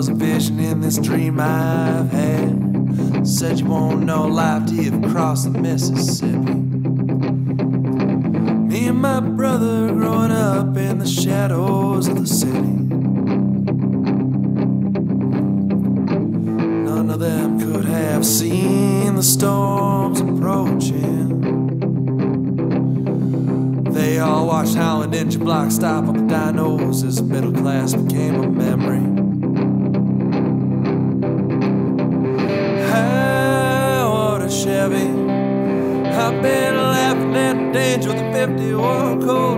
was a vision in this dream I've had. Said you won't know life till you've crossed the Mississippi. Me and my brother growing up in the shadows of the city. None of them could have seen the storms approaching. They all watched Howland engine block stop on the dinos as middle class became a memory. 51 cold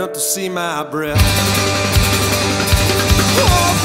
enough to see my breath. Off